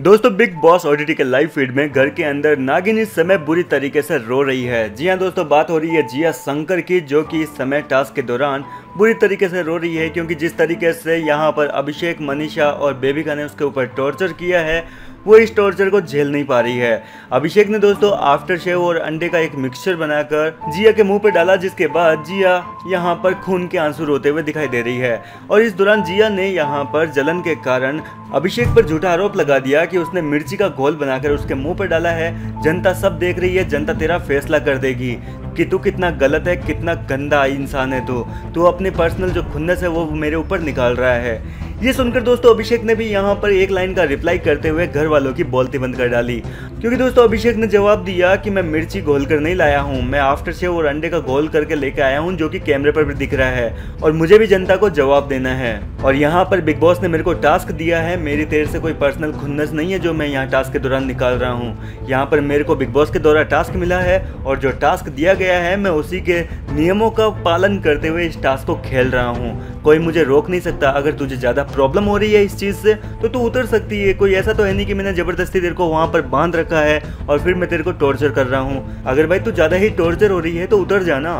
दोस्तों Bigg Boss OTT के live feed में घर के अंदर नागिन इस समय बुरी तरीके से रो रही है। जी हाँ दोस्तों, बात हो रही है जिया शंकर की, जो कि इस समय टास्क के दौरान बुरी तरीके से रो रही है, क्योंकि जिस तरीके से यहाँ पर अभिषेक, मनीषा और बेबिका ने उसके ऊपर टॉर्चर किया है, वो इस टॉर्चर को झेल नहीं पा रही है। अभिषेक ने दोस्तों आफ्टर शेव और अंडे का एक मिक्सचर बनाकर जिया के मुँह पर डाला, जिसके बाद जिया यहाँ पर खून के आँसू रोते हुए दिखाई दे रही है। और इस दौरान जिया ने यहाँ पर जलन के कारण अभिषेक पर झूठा आरोप लगा दिया कि उसने मिर्ची का घोल बनाकर उसके मुँह पर डाला है। जनता सब देख रही है, जनता तेरा फैसला कर देगी। कि तू कितना गलत है, कितना गंदा इंसान है तू। तू अपनी पर्सनल जो खुन्नस है, वो मेरे ऊपर निकाल रहा है। ये सुनकर दोस्तों अभिषेक ने भी यहाँ पर एक लाइन का रिप्लाई करते हुए घर वालों की बोलती बंद कर डाली। क्योंकि दोस्तों अभिषेक ने जवाब दिया कि मैं मिर्ची घोल कर नहीं लाया हूँ। मैं आफ्टर शेव और अंडे का घोल करके लेकर आया हूँ, जो कि कैमरे पर भी दिख रहा है। और मुझे भी जनता को जवाब देना है। और यहाँ पर बिग बॉस ने मेरे को टास्क दिया है। मेरी देर से कोई पर्सनल खुन्नस नहीं है, जो मैं यहाँ टास्क के दौरान निकाल रहा हूँ। यहाँ पर मेरे को बिग बॉस के द्वारा टास्क मिला है। और जो टास्क दिया गया है, मैं उसी के नियमों का पालन करते हुए इस टास्क को खेल रहा हूँ। कोई मुझे रोक नहीं सकता, अगर तुझे ज़्यादा प्रॉब्लम हो रही है इस चीज़ से तो तू उतर सकती है। कोई ऐसा तो है नहीं कि मैंने ज़बरदस्ती तेरे को वहाँ पर बाँध रखा है और फिर मैं तेरे को टॉर्चर कर रहा हूँ। अगर भाई तू ज़्यादा ही टॉर्चर हो रही है तो उतर जाना।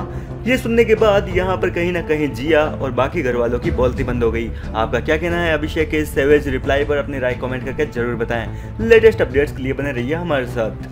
ये सुनने के बाद यहाँ पर कहीं ना कहीं जिया और बाकी घर वालों की बोलती बंद हो गई। आपका क्या कहना है अभिषेक के सेवेज रिप्लाई पर अपनी राय कमेंट करके ज़रूर बताएँ। लेटेस्ट अपडेट्स के लिए बने रहिए हमारे साथ।